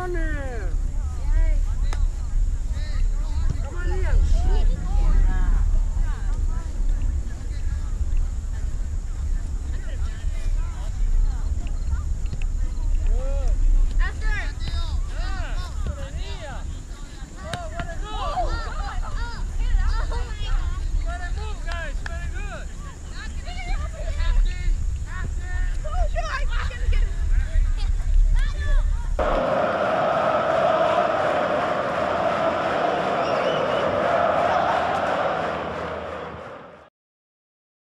Sonne.